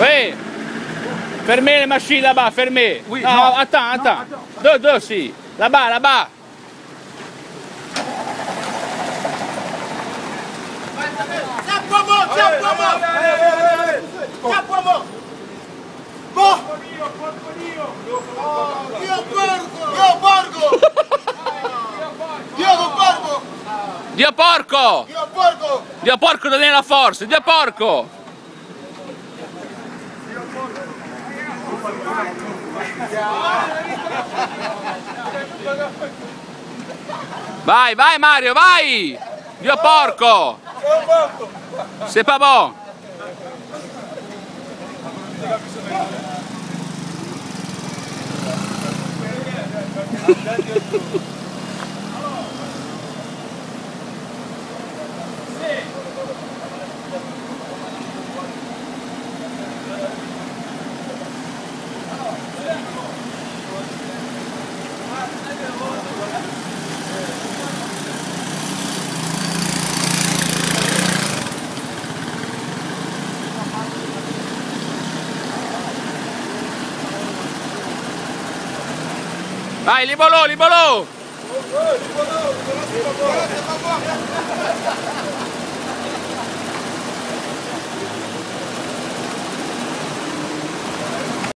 Oui. Fermez les machines là-bas, fermez. Oui, non, non. attends, attends. Deux, deux aussi. Là-bas, là-bas. Tiens, Pomo, tiens, Pomo Tiens, Pomo Bon Dio porco! Dio porco! Dio porco! Dio porco! Dio porco! Dio porco non è la forza, Dio porco! Vai, vai Mario, vai! Dio porco! C'est pas bon! Vai, Libolou, Libolou! Libolou, Libolou, Libolou!